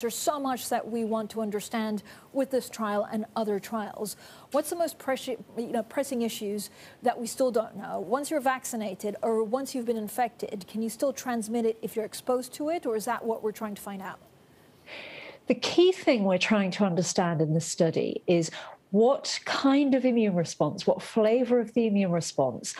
There's so much that we want to understand with this trial and other trials. What's the most pressing, you know, pressing issues that we still don't know? Once you're vaccinated or once you've been infected, can you still transmit it if you're exposed to it, or is that what we're trying to find out? The key thing we're trying to understand in this study is what kind of immune response, what flavor of the immune response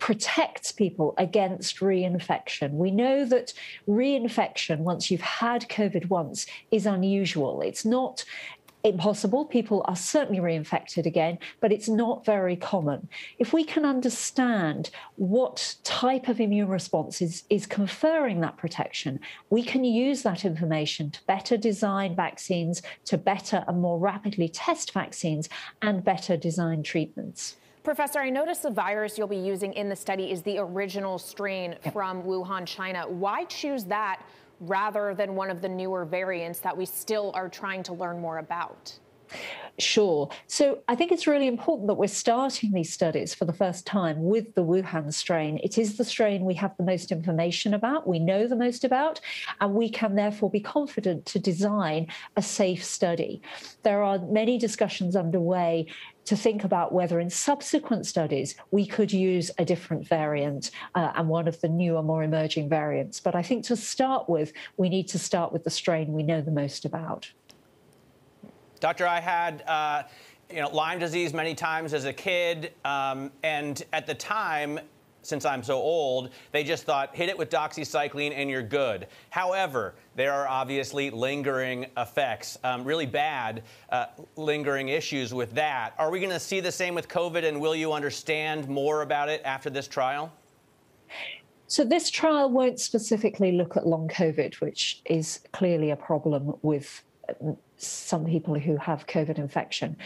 protects people against reinfection. We know that reinfection, once you've had COVID once, is unusual. It's not impossible. People are certainly reinfected again, but it's not very common. If we can understand what type of immune response is, is conferring that protection, we can use that information to better design vaccines, to better and more rapidly test vaccines, and better design treatments. Professor, I noticed the virus you'll be using in the study is the original strain yep. from Wuhan, China. Why choose that rather than one of the newer variants that we still are trying to learn more about? Sure. So I think it's really important that we're starting these studies for the first time with the Wuhan strain. It is the strain we have the most information about, we know the most about, and we can therefore be confident to design a safe study. There are many discussions underway to think about whether in subsequent studies we could use a different variant uh, and one of the newer, more emerging variants. But I think to start with, we need to start with the strain we know the most about. Doctor, I had uh, you know Lyme disease many times as a kid, um, and at the time, since I'm so old, they just thought hit it with doxycycline and you're good. However, there are obviously lingering effects, um, really bad uh, lingering issues with that. Are we going to see the same with COVID, and will you understand more about it after this trial? So, this trial won't specifically look at long COVID, which is clearly a problem with some people who have COVID infection.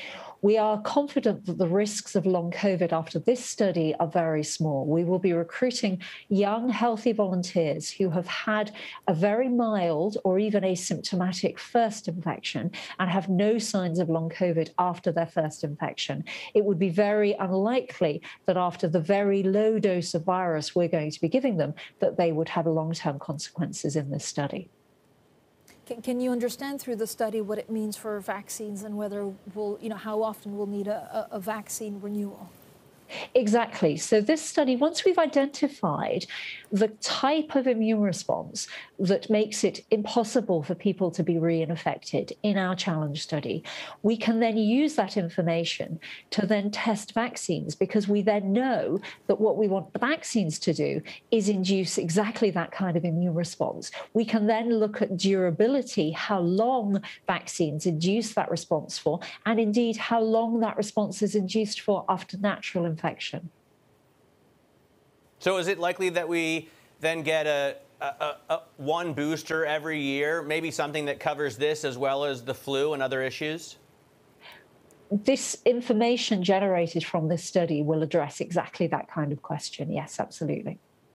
We are confident that the risks of long COVID after this study are very small. We will be recruiting young, healthy volunteers who have had a very mild or even asymptomatic first infection and have no signs of long COVID after their first infection. It would be very unlikely that after the very low dose of virus we're going to be giving them, that they would have long term consequences in this study. Can, can, you understand through the study what it means for vaccines and whether we'll, you know, how often we'll need a, a, a vaccine renewal? Exactly. So, this study, once we've identified the type of immune response that makes it impossible for people to be reinfected in our challenge study, we can then use that information to then test vaccines because we then know that what we want the vaccines to do is induce exactly that kind of immune response. We can then look at durability, how long vaccines induce that response for, and indeed how long that response is induced for after natural infection. So is it likely that we then get a, a, a, one booster every year, maybe something that covers this as well as the flu and other issues? This information generated from this study will address exactly that kind of question. Yes, absolutely.